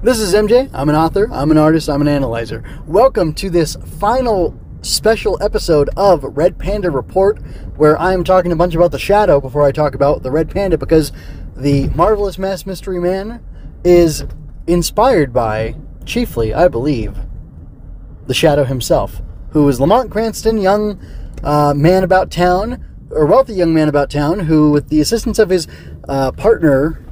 This is MJ. I'm an author, I'm an artist, I'm an analyzer. Welcome to this final special episode of Red Panda Report, where I am talking a bunch about the shadow before I talk about the Red Panda because the marvelous mass mystery man is inspired by, chiefly, I believe, the shadow himself, who is Lamont Cranston, young uh, man about town, or wealthy young man about town, who, with the assistance of his uh, partner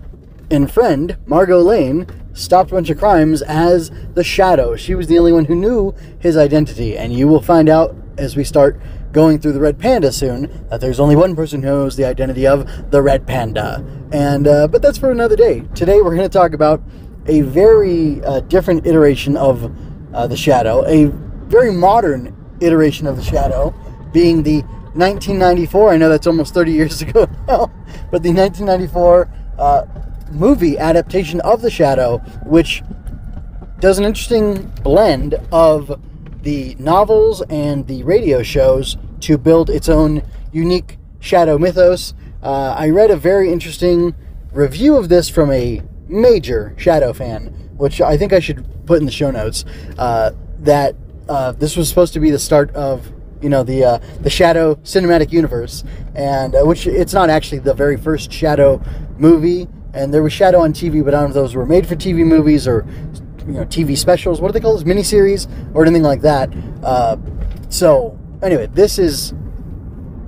and friend, Margot Lane, stopped a bunch of crimes as the Shadow. She was the only one who knew his identity, and you will find out as we start going through the Red Panda soon that there's only one person who knows the identity of the Red Panda. And uh, but that's for another day. Today we're going to talk about a very uh, different iteration of uh, the Shadow, a very modern iteration of the Shadow, being the 1994. I know that's almost 30 years ago now, but the 1994 uh, movie adaptation of The Shadow, which does an interesting blend of the novels and the radio shows to build its own unique shadow mythos. Uh, I read a very interesting review of this from a major shadow fan, which I think I should put in the show notes. Uh, that uh, this was supposed to be the start of you know the uh, the Shadow cinematic universe, and uh, which it's not actually the very first Shadow movie. And there was Shadow on TV, but I don't know if those were made for TV movies or you know TV specials. What do they call those? Miniseries or anything like that. Uh, so anyway, this is.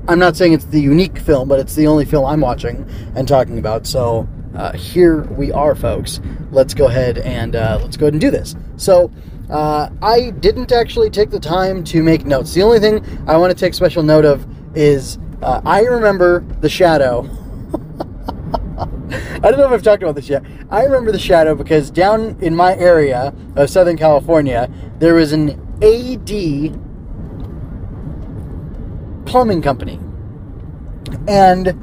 I'm not saying it's the unique film, but it's the only film I'm watching and talking about. So uh, here we are, folks. Let's go ahead and uh, let's go ahead and do this. So uh, I didn't actually take the time to make notes. The only thing I want to take special note of is uh, I remember the shadow. I don't know if I've talked about this yet. I remember the shadow because down in my area of Southern California, there was an AD plumbing company. And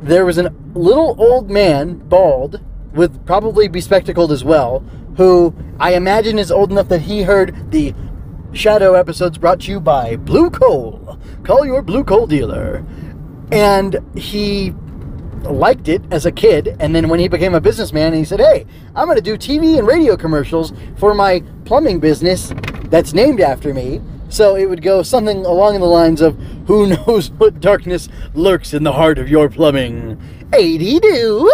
there was a little old man, bald, with probably bespectacled as well, who I imagine is old enough that he heard the Shadow episodes brought to you by Blue Coal. Call your Blue Coal dealer. And he liked it as a kid, and then when he became a businessman, he said, Hey, I'm going to do TV and radio commercials for my plumbing business that's named after me. So it would go something along the lines of, Who knows what darkness lurks in the heart of your plumbing? 80 do.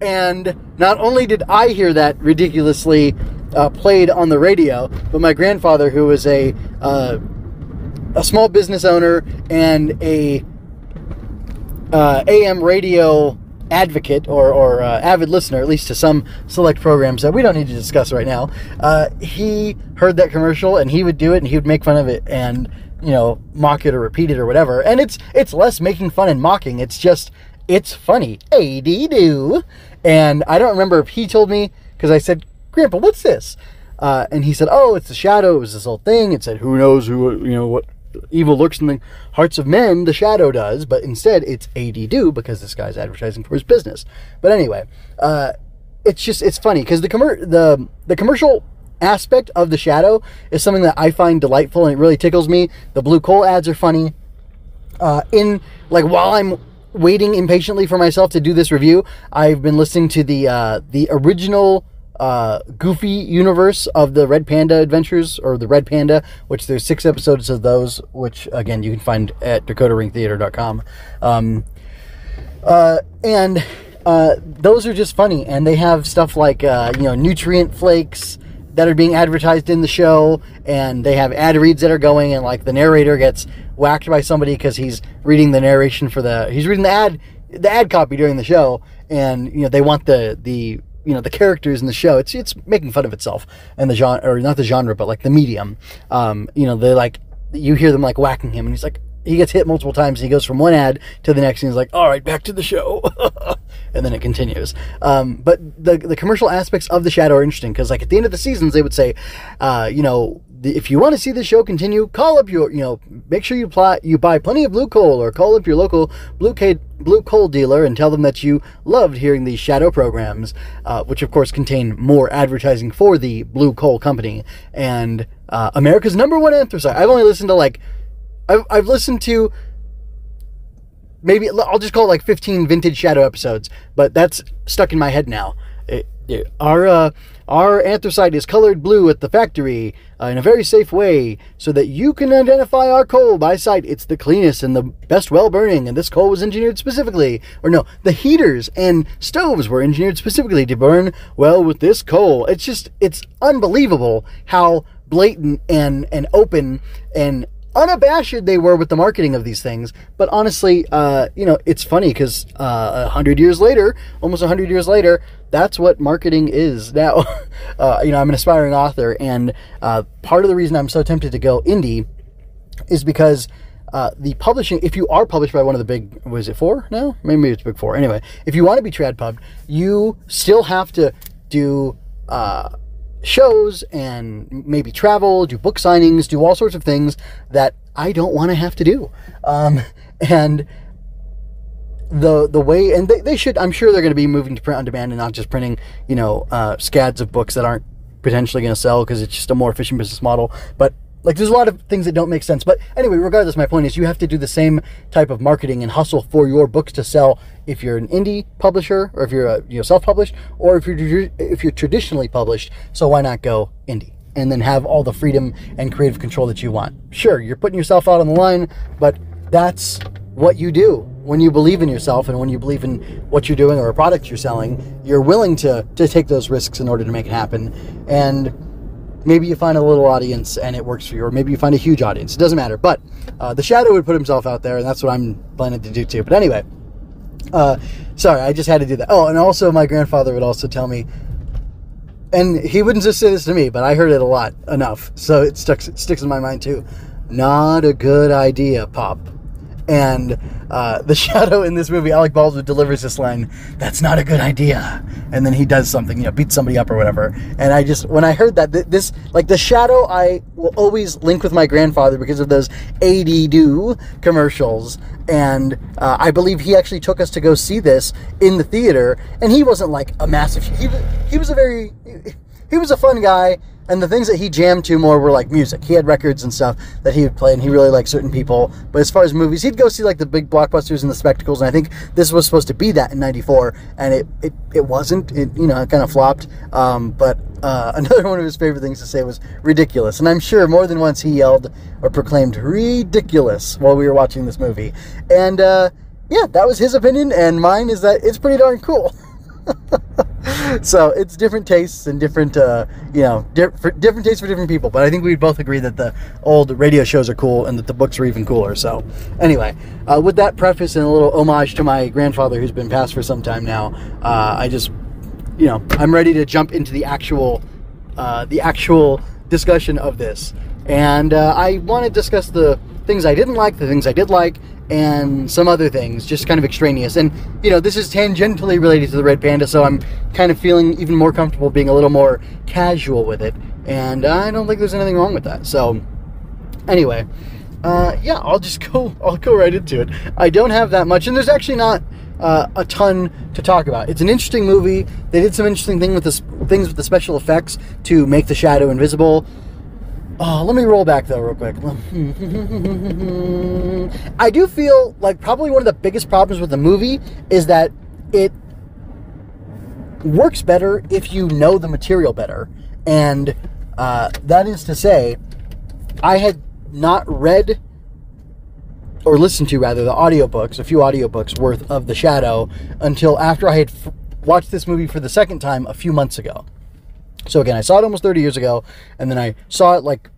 And not only did I hear that ridiculously uh, played on the radio, but my grandfather, who was a uh, a small business owner and a uh, AM radio advocate or, or uh, avid listener, at least to some select programs that we don't need to discuss right now, uh, he heard that commercial and he would do it and he would make fun of it and you know mock it or repeat it or whatever. And it's it's less making fun and mocking. It's just it's funny. A D do. And I don't remember if he told me because I said, Grandpa, what's this? Uh, and he said, Oh, it's the shadow. It was this old thing. It said, Who knows who you know what evil lurks in the hearts of men, the shadow does, but instead it's AD do because this guy's advertising for his business. But anyway, uh, it's just it's funny because the commer- the the commercial aspect of the shadow is something that I find delightful and it really tickles me. The blue coal ads are funny. Uh, in like while I'm waiting impatiently for myself to do this review, I've been listening to the uh, the original uh, Goofy universe of the Red Panda Adventures, or the Red Panda, which there's six episodes of those, which again you can find at DecoderRingTheatre.com. Um, uh, and uh, those are just funny, and they have stuff like uh, you know nutrient flakes that are being advertised in the show, and they have ad reads that are going, and like the narrator gets whacked by somebody because he's reading the narration for the he's reading the ad the ad copy during the show, and you know they want the the you know the characters in the show. It's it's making fun of itself and the genre, or not the genre, but like the medium. Um, you know, they like you hear them like whacking him, and he's like he gets hit multiple times. He goes from one ad to the next, and he's like, "All right, back to the show," and then it continues. Um, but the the commercial aspects of the Shadow are interesting because, like at the end of the seasons, they would say, uh, you know, if you want to see the show continue, call up your, you know, make sure you apply, you buy plenty of blue coal, or call up your local blue coal blue coal dealer and tell them that you loved hearing these shadow programs, uh, which of course contain more advertising for the blue coal company and uh, America's number one anthracite. I've only listened to like I've, I've listened to maybe I'll just call it like 15 vintage shadow episodes, but that's stuck in my head now. It, our uh, our anthracite is colored blue at the factory uh, in a very safe way so that you can identify our coal by sight. It's the cleanest and the best well burning, and this coal was engineered specifically. Or no, the heaters and stoves were engineered specifically to burn well with this coal. It's just, it's unbelievable how blatant and, and open and unabashed they were with the marketing of these things. But honestly, uh, you know, it's funny because uh, a uh, hundred years later, almost a hundred years later, that's what marketing is now. uh, you know, I'm an aspiring author, and uh, part of the reason I'm so tempted to go indie is because. Uh, the publishing, if you are published by one of the big, was it four? No, maybe it's big four. Anyway, if you want to be trad pub, you still have to do shows and maybe travel, do book signings, do all sorts of things that I don't want to have to do. Um, and the the way and they, they should I'm sure they're going to be moving to print on demand and not just printing you know uh, scads of books that aren't potentially going to sell because it's just a more efficient business model. But like there's a lot of things that don't make sense. But anyway, regardless, my point is you have to do the same type of marketing and hustle for your books to sell if you're an indie publisher or if you're a, you know self-published or if you're if you're traditionally published. So why not go indie? And then have all the freedom and creative control that you want. Sure, you're putting yourself out on the line, but that's what you do when you believe in yourself and when you believe in what you're doing or a product you're selling. You're willing to to take those risks in order to make it happen. And maybe you find a little audience and it works for you, or maybe you find a huge audience. It doesn't matter. But uh, the shadow would put himself out there, and that's what I'm planning to do too. But anyway, uh, sorry, I just had to do that. Oh, and also my grandfather would also tell me, and he wouldn't just say this to me, but I heard it a lot enough, so it sticks it sticks in my mind too. Not a good idea, Pop. And uh, the shadow in this movie, Alec Baldwin delivers this line, "That's not a good idea," and then he does something, you know, beats somebody up or whatever. And I just, when I heard that, this like the shadow, I will always link with my grandfather because of those AD-Do commercials. And uh, I believe he actually took us to go see this in the theater, and he wasn't like a massive. He he was a very he was a fun guy and the things that he jammed to more were like music. He had records and stuff that he would play, and he really liked certain people. But as far as movies, he'd go see like the big blockbusters and the spectacles. And I think this was supposed to be that in '94, and it it, it wasn't. It you know it kind of flopped. Um, but uh, another one of his favorite things to say was ridiculous, and I'm sure more than once he yelled or proclaimed ridiculous while we were watching this movie. And uh, yeah, that was his opinion, and mine is that it's pretty darn cool. so it's different tastes and different, uh, you know, di- different tastes for different people. But I think we both agree that the old radio shows are cool and that the books are even cooler. So anyway, uh, with that preface and a little homage to my grandfather, who's been passed for some time now, uh, I just, you know, I'm ready to jump into the actual, uh, the actual discussion of this. And uh, I want to discuss the things I didn't like, the things I did like, and some other things, just kind of extraneous. And, you know, this is tangentially related to the Red Panda, so I'm kind of feeling even more comfortable being a little more casual with it. And I don't think there's anything wrong with that. So, anyway, uh, yeah, I'll just go, I'll go right into it. I don't have that much, and there's actually not uh, a ton to talk about. It's an interesting movie. They did some interesting thing with the, things with the special effects to make the shadow invisible. Oh, let me roll back though, real quick. I do feel like probably one of the biggest problems with the movie is that it works better if you know the material better. And uh, that is to say, I had not read or listened to rather the audiobooks, a few audiobooks worth of The Shadow until after I had f- watched this movie for the second time a few months ago. So again, I saw it almost 30 years ago, and then I saw it like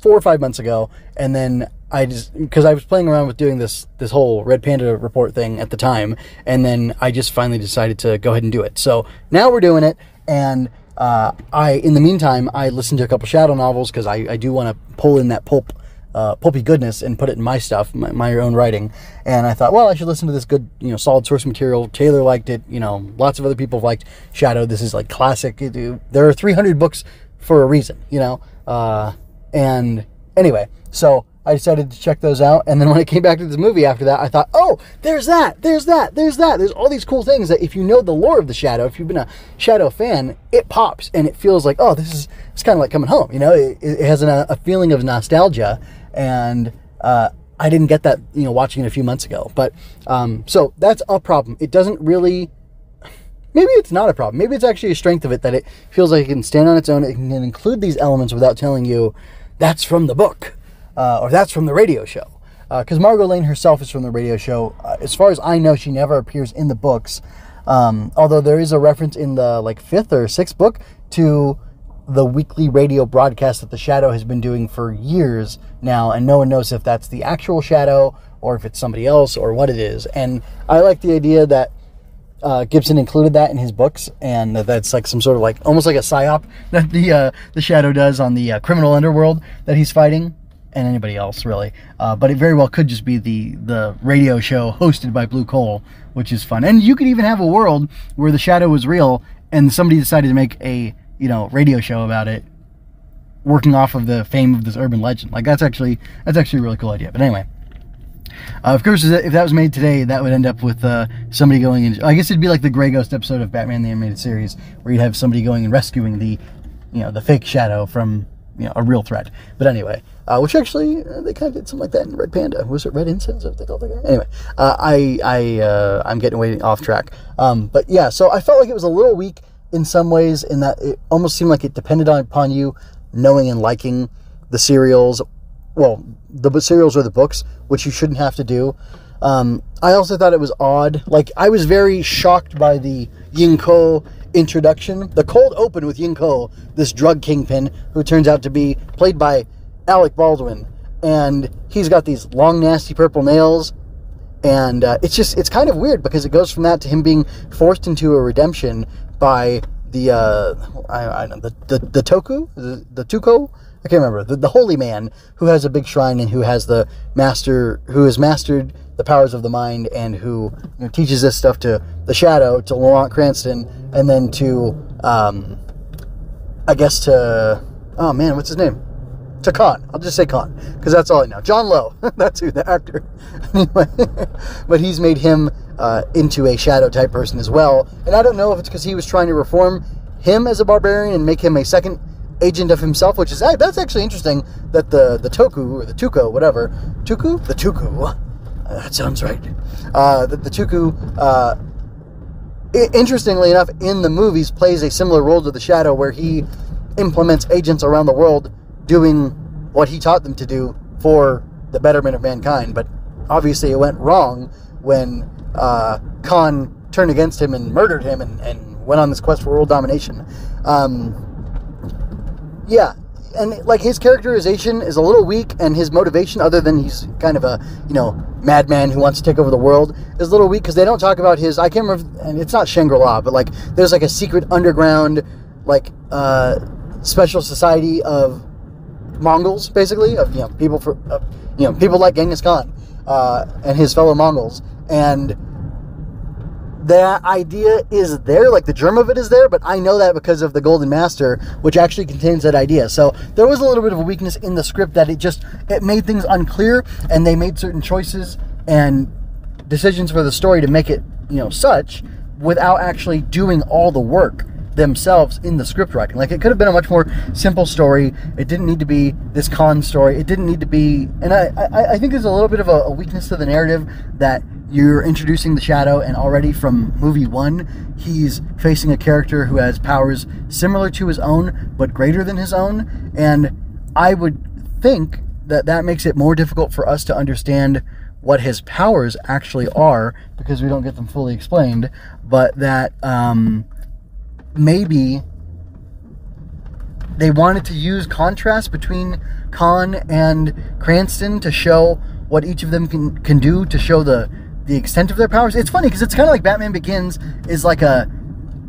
four or five months ago, and then I just because I was playing around with doing this this whole Red Panda report thing at the time, and then I just finally decided to go ahead and do it. So now we're doing it, and uh, I in the meantime I listened to a couple shadow novels because I, I do want to pull in that pulp. Uh, pulpy goodness and put it in my stuff, my, my, own writing. And I thought, well, I should listen to this good, you know, solid source material. Taylor liked it. You know, lots of other people have liked Shadow. This is like classic. There are 300 books for a reason, you know. Uh, and anyway, so I decided to check those out. And then when I came back to this movie after that, I thought, oh, there's that, there's that, there's that. There's all these cool things that if you know the lore of the Shadow, if you've been a Shadow fan, it pops and it feels like, oh, this is it's kind of like coming home. You know, it, it has an, a feeling of nostalgia. And uh, I didn't get that, you know, watching it a few months ago. But um, so that's a problem. It doesn't really maybe it's not a problem. Maybe it's actually a strength of it that it feels like it can stand on its own. It can include these elements without telling you that's from the book uh, or that's from the radio show. Because uh, Margot Lane herself is from the radio show. Uh, as far as I know, she never appears in the books. Um, although there is a reference in the like fifth or sixth book to the weekly radio broadcast that the Shadow has been doing for years now, and no one knows if that's the actual Shadow or if it's somebody else or what it is. And I like the idea that uh, Gibson included that in his books, and that that's like some sort of like almost like a psyop that the uh, the Shadow does on the uh, criminal underworld that he's fighting, and anybody else really. Uh, but it very well could just be the the radio show hosted by Blue Coal, which is fun. And you could even have a world where the Shadow was real, and somebody decided to make a you know radio show about it, working off of the fame of this urban legend. Like that's actually that's actually a really cool idea. But anyway. Uh, of course, if that was made today, that would end up with uh, somebody going in. I guess it'd be like the Grey Ghost episode of Batman the Animated Series, where you'd have somebody going and rescuing the, you know, the fake Shadow from you know a real threat. But anyway, uh, which actually uh, they kind of did something like that in Red Panda. Was it Red Incense? If they called that guy. Anyway, uh, I I uh, I'm getting way off track. Um, but yeah, so I felt like it was a little weak in some ways, in that it almost seemed like it depended on upon you knowing and liking the serials well, the serials or the books, which you shouldn't have to do. Um, I also thought it was odd. Like, I was very shocked by the Ying Ko introduction. The cold open with Ying Ko, this drug kingpin, who turns out to be played by Alec Baldwin. And he's got these long, nasty purple nails. And uh, it's just, it's kind of weird because it goes from that to him being forced into a redemption by the, uh, I, I don't know, the, the, the Toku? The, the Tuko? I can't remember. The, the holy man who has a big shrine and who has the master who has mastered the powers of the mind and who you know, teaches this stuff to the shadow to Lamont Cranston and then to um, I guess to oh man what's his name? To Khan. I'll just say Khan because that's all I know. John Lone. That's who the actor anyway. But he's made him uh, into a shadow type person as well and I don't know if it's because he was trying to reform him as a barbarian and make him a second agent of himself, which is that's actually interesting that the the Toku or the Tuco, whatever, Tuku, the Tuku, uh, that sounds right. Uh, the, the Tuku, uh, interestingly enough, in the movies plays a similar role to the Shadow, where he implements agents around the world doing what he taught them to do for the betterment of mankind. But obviously, it went wrong when uh, Khan turned against him and murdered him and, and went on this quest for world domination. Um, yeah, and like his characterization is a little weak, and his motivation, other than he's kind of a you know madman who wants to take over the world, is a little weak because they don't talk about his. I can't remember, and it's not Shangri La, but like there's like a secret underground like uh, special society of Mongols, basically of you know people for uh, you know people like Genghis Khan uh, and his fellow Mongols, and that idea is there, like the germ of it is there, but I know that because of the Golden Master, which actually contains that idea. So there was a little bit of a weakness in the script that it just it made things unclear, and they made certain choices and decisions for the story to make it you know such without actually doing all the work themselves in the script writing. Like it could have been a much more simple story. It didn't need to be this Khan story. It didn't need to be, and I I, I think there's a little bit of a, a weakness to the narrative that you're introducing the Shadow, and already from movie one, he's facing a character who has powers similar to his own, but greater than his own. And I would think that that makes it more difficult for us to understand what his powers actually are because we don't get them fully explained, but that um, maybe they wanted to use contrast between Khan and Cranston to show what each of them can, can do to show the the extent of their powers. It's funny because it's kind of like Batman Begins is like a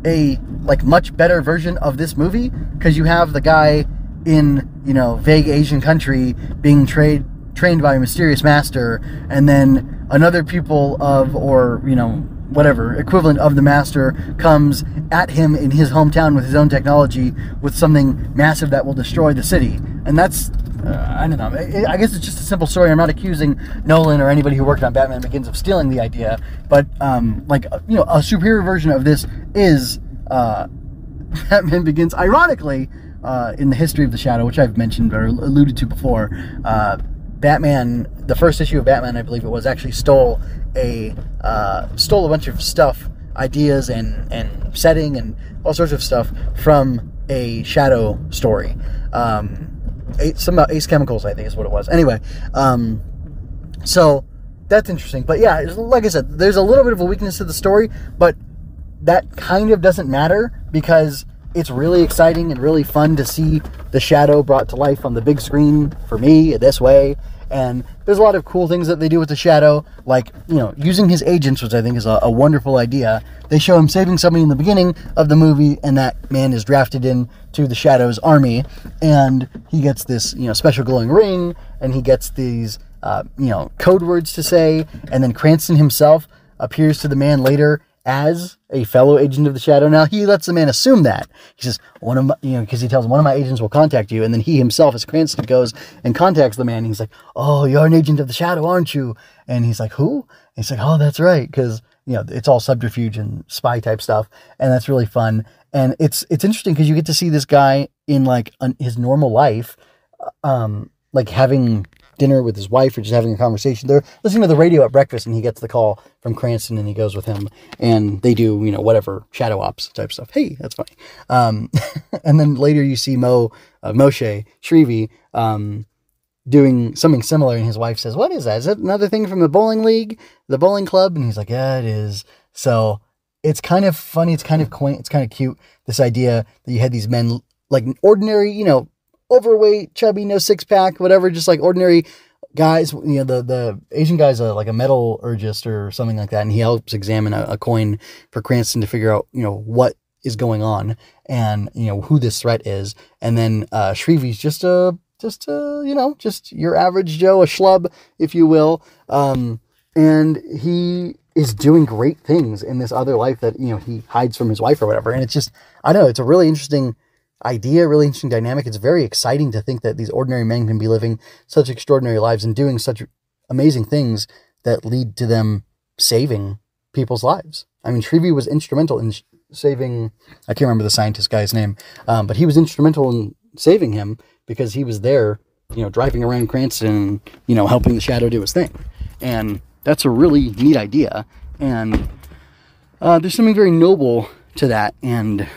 a like much better version of this movie because you have the guy in you know vague Asian country being trained trained by a mysterious master, and then another pupil of or you know whatever equivalent of the master comes at him in his hometown with his own technology with something massive that will destroy the city, and that's uh, I don't know. I guess it's just a simple story. I'm not accusing Nolan or anybody who worked on Batman Begins of stealing the idea, but um, like uh, you know, a superior version of this is uh, Batman Begins. Ironically, uh, in the history of the Shadow, which I've mentioned or alluded to before, uh, Batman, the first issue of Batman, I believe it was, actually stole a uh, stole a bunch of stuff ideas and and setting and all sorts of stuff from a shadow story. Um, some about Ace Chemicals, I think is what it was. Anyway, um, so that's interesting. But yeah, like I said, there's a little bit of a weakness to the story, but that kind of doesn't matter because it's really exciting and really fun to see the shadow brought to life on the big screen for me this way. And there's a lot of cool things that they do with the shadow, like, you know, using his agents, which I think is a, a wonderful idea. They show him saving somebody in the beginning of the movie, and that man is drafted in to the Shadow's army, and he gets this, you know, special glowing ring, and he gets these, uh, you know, code words to say, and then Cranston himself appears to the man later as a fellow agent of the shadow. Now he lets the man assume that he says one of my, you know, because he tells him one of my agents will contact you, and then he himself, as Cranston, goes and contacts the man. And he's like, "Oh, you're an agent of the shadow, aren't you?" And he's like, "Who?" And he's like, "Oh, that's right," because you know it's all subterfuge and spy type stuff, and that's really fun. And it's it's interesting because you get to see this guy in like un, his normal life, um, like having dinner with his wife or just having a conversation. They're listening to the radio at breakfast and he gets the call from Cranston and he goes with him and they do, you know, whatever shadow ops type stuff. Hey, that's funny. Um, and then later you see Mo, uh, Moshe Shrevey, um, doing something similar and his wife says, what is that? Is that another thing from the bowling league, the bowling club? And he's like, yeah, it is. So it's kind of funny. It's kind of quaint. It's kind of cute. This idea that you had these men like ordinary, you know, overweight, chubby, no six pack, whatever, just like ordinary guys. You know, the the Asian guy's a, like a metallurgist or something like that, and he helps examine a, a coin for Cranston to figure out you know what is going on and you know who this threat is. And then uh, Shrevey's just a just a you know just your average Joe, a schlub, if you will. Um, and he is doing great things in this other life that you know he hides from his wife or whatever. And it's just I don't know, it's a really interesting idea, really interesting dynamic. It's very exciting to think that these ordinary men can be living such extraordinary lives and doing such amazing things that lead to them saving people's lives. I mean, Shrevey was instrumental in saving, I can't remember the scientist guy's name, um, but he was instrumental in saving him because he was there, you know, driving around Cranston, you know, helping the shadow do his thing. And that's a really neat idea. And uh, there's something very noble to that. And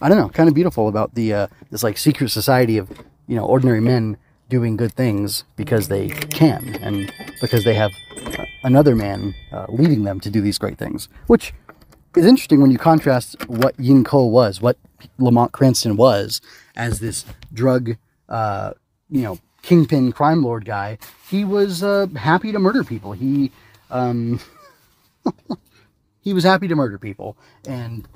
I don't know, kind of beautiful about the uh, this like secret society of you know ordinary men doing good things because they can and because they have uh, another man uh, leading them to do these great things, which is interesting when you contrast what Ying Ko was, what Lamont Cranston was as this drug, uh, you know, kingpin crime lord guy. He was uh, happy to murder people. He um, he was happy to murder people and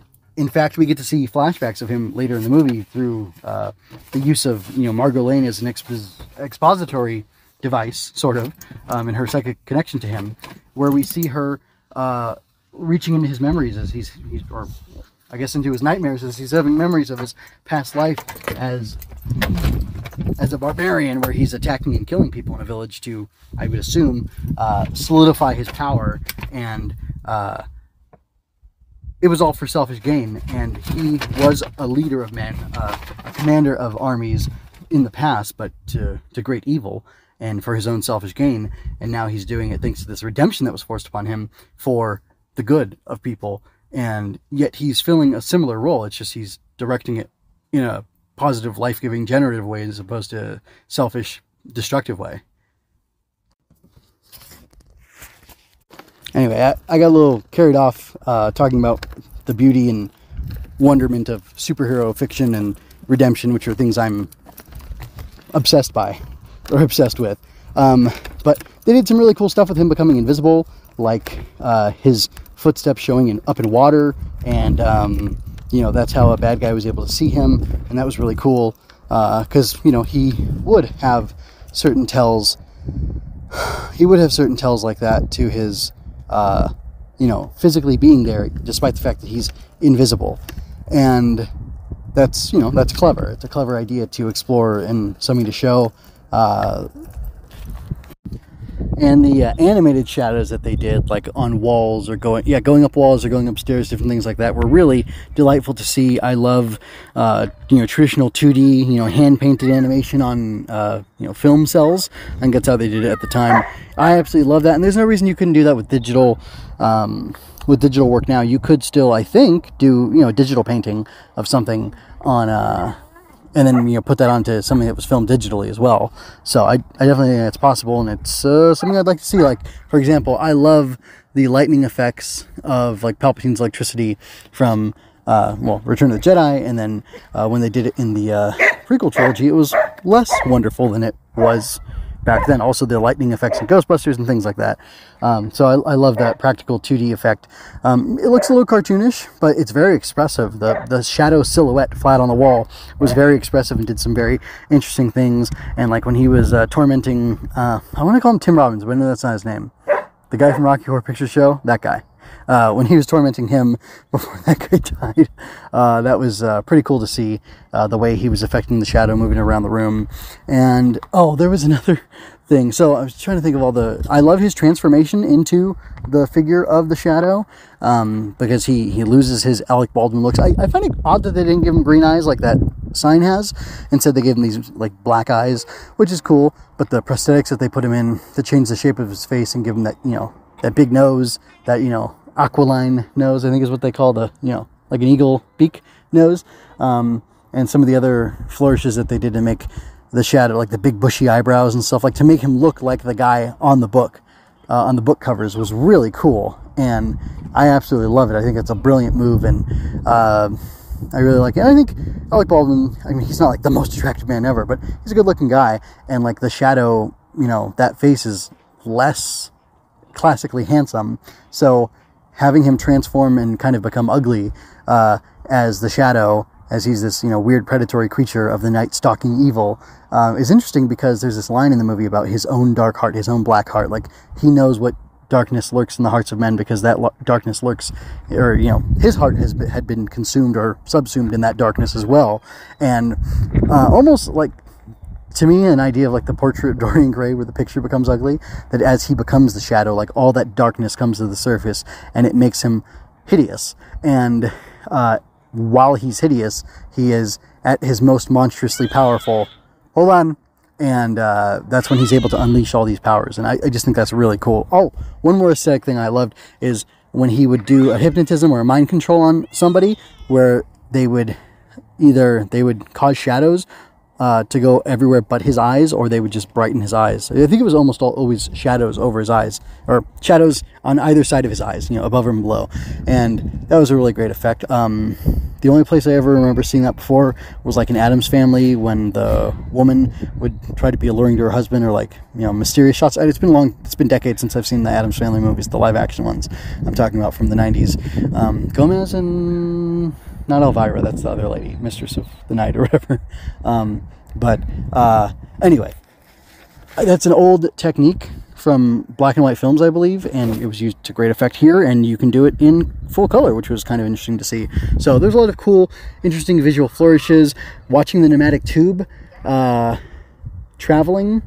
in fact, we get to see flashbacks of him later in the movie through uh, the use of you know Margot Lane as an expos- expository device, sort of, um, in her psychic connection to him, where we see her uh, reaching into his memories as he's, he's, or I guess into his nightmares as he's having memories of his past life as as a barbarian, where he's attacking and killing people in a village to, I would assume, uh, solidify his power and. Uh, it was all for selfish gain. And he was a leader of men, uh, a commander of armies in the past, but to, to great evil and for his own selfish gain. And now he's doing it thanks to this redemption that was forced upon him for the good of people. And yet he's filling a similar role. It's just he's directing it in a positive, life giving, generative way as opposed to selfish, destructive way. Anyway, I, I, got a little carried off uh, talking about the beauty and wonderment of superhero fiction and redemption, which are things I'm obsessed by or obsessed with. Um, but they did some really cool stuff with him becoming invisible, like uh, his footsteps showing in, up in water, and um, you know that's how a bad guy was able to see him, and that was really cool because uh, you know he would have certain tells. He would have certain tells like that to his uh, you know, physically being there, despite the fact that he's invisible. And that's, you know, that's clever. It's a clever idea to explore and something to show. Uh, and the uh, animated shadows that they did, like on walls or going, yeah, going up walls or going upstairs, different things like that, were really delightful to see. I love, uh, you know, traditional 2D, you know, hand painted animation on, uh, you know, film cells. I think that's how they did it at the time. I absolutely love that, and there's no reason you couldn't do that with digital. Um, with digital work now, you could still, I think, do you know digital painting of something on uh, and then you know put that onto something that was filmed digitally as well. So I, I definitely think it's possible, and it's uh, something I'd like to see. Like for example, I love the lightning effects of like Palpatine's electricity from uh, well Return of the Jedi, and then uh, when they did it in the uh, prequel trilogy, it was less wonderful than it was back then. Also, the lightning effects in Ghostbusters and things like that. Um, so I, I, love that practical 2D effect. Um, it looks a little cartoonish, but it's very expressive. The the shadow silhouette flat on the wall was very expressive and did some very interesting things. And like when he was uh, tormenting, uh, I want to call him Tim Robbins, but no, that's not his name. The guy from Rocky Horror Picture Show, that guy uh, when he was tormenting him before that guy died. Uh, that was uh, pretty cool to see uh, the way he was affecting the shadow moving around the room. And oh, there was another thing. So I was trying to think of all the. I love his transformation into the figure of the shadow um, because he he loses his Alec Baldwin looks. I, I find it odd that they didn't give him green eyes like that sign has. Instead, they gave him these like black eyes, which is cool. But the prosthetics that they put him in to change the shape of his face and give him that you know that big nose, that you know aquiline nose, I think is what they call the, you know, like an eagle beak nose. Um, and some of the other flourishes that they did to make the shadow, like the big bushy eyebrows and stuff, like to make him look like the guy on the book, uh, on the book covers was really cool. And I absolutely love it. I think it's a brilliant move. And, uh, I really like it. I think Alec Baldwin, I mean, he's not like the most attractive man ever, but he's a good looking guy. And like the shadow, you know, that face is less classically handsome. So having him transform and kind of become ugly uh, as the shadow, as he's this you know weird predatory creature of the night stalking evil, uh, is interesting because there's this line in the movie about his own dark heart, his own black heart. Like he knows what darkness lurks in the hearts of men because that lo- darkness lurks, or you know, his heart has been, had been consumed or subsumed in that darkness as well, and uh, almost like to me an idea of like the portrait of Dorian Gray where the picture becomes ugly that as he becomes the shadow like all that darkness comes to the surface and it makes him hideous. And uh, while he's hideous he is at his most monstrously powerful. Hold on and uh, that's when he's able to unleash all these powers and I, I just think that's really cool oh one more aesthetic thing I loved is when he would do a hypnotism or a mind control on somebody where they would either they would cause shadows uh, to go everywhere but his eyes, or they would just brighten his eyes. I think it was almost all, always shadows over his eyes, or shadows on either side of his eyes, you know, above and below. And that was a really great effect. Um, the only place I ever remember seeing that before was like in Addams Family when the woman would try to be alluring to her husband, or like you know mysterious shots. It's been long, it's been decades since I've seen the Addams Family movies, the live action ones. I'm talking about from the '90s. Um, Gomez and not Elvira, that's the other lady, Mistress of the Night or whatever. Um, but uh, anyway, that's an old technique from black and white films, I believe, and it was used to great effect here, and you can do it in full color, which was kind of interesting to see. So there's a lot of cool, interesting visual flourishes. Watching the pneumatic tube uh, traveling,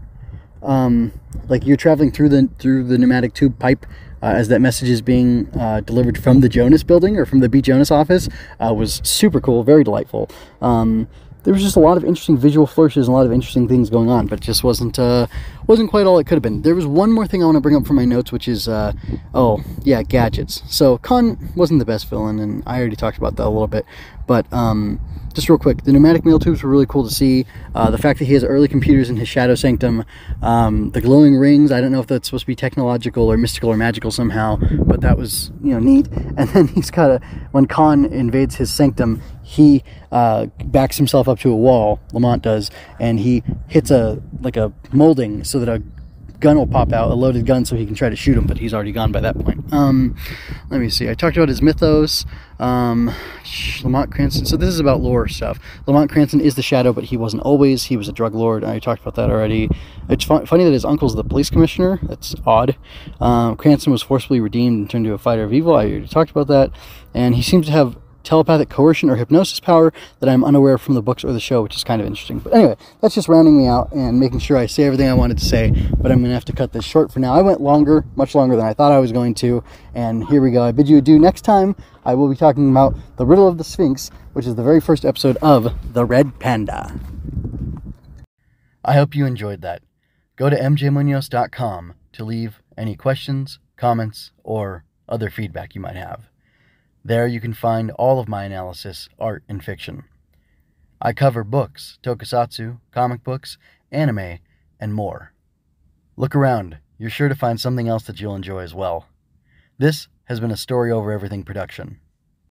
um, like you're traveling through the through the pneumatic tube pipe uh, as that message is being uh, delivered from the Jonas building or from the B. Jonas office uh, was super cool, very delightful. Um, there was just a lot of interesting visual flourishes and a lot of interesting things going on, but just wasn't uh, wasn't quite all it could have been. There was one more thing I want to bring up from my notes, which is uh, oh yeah, gadgets. So Khan wasn't the best villain, and I already talked about that a little bit, but um, just real quick, the pneumatic mail tubes were really cool to see. Uh, the fact that he has early computers in his shadow sanctum, um, the glowing rings. I don't know if that's supposed to be technological or mystical or magical somehow, but that was you know neat. And then he's got a when Khan invades his sanctum, he uh, backs himself up to a wall. Lamont does, and he hits a like a molding so that a gun will pop out, a loaded gun, so he can try to shoot him, but he's already gone by that point. Um, let me see. I talked about his mythos. Um, Lamont Cranston. So this is about lore stuff. Lamont Cranston is the Shadow, but he wasn't always. He was a drug lord. I talked about that already. It's fun, funny that his uncle's the police commissioner. That's odd. Um, Cranston was forcibly redeemed and turned into a fighter of evil. I already talked about that. And he seems to have telepathic coercion or hypnosis power that I'm unaware from the books or the show, which is kind of interesting. But anyway, that's just rounding me out and making sure I say everything I wanted to say. But I'm going to have to cut this short for now. I went longer, much longer than I thought I was going to. And here we go. I bid you adieu. Next time, I will be talking about the riddle of the Sphinx, which is the very first episode of The Red Panda. I hope you enjoyed that. Go to mjmunoz.com to leave any questions, comments, or other feedback you might have. There you can find all of my analysis, art, and fiction. I cover books, tokusatsu, comic books, anime, and more. Look around, you're sure to find something else that you'll enjoy as well. This has been a Story Over Everything production.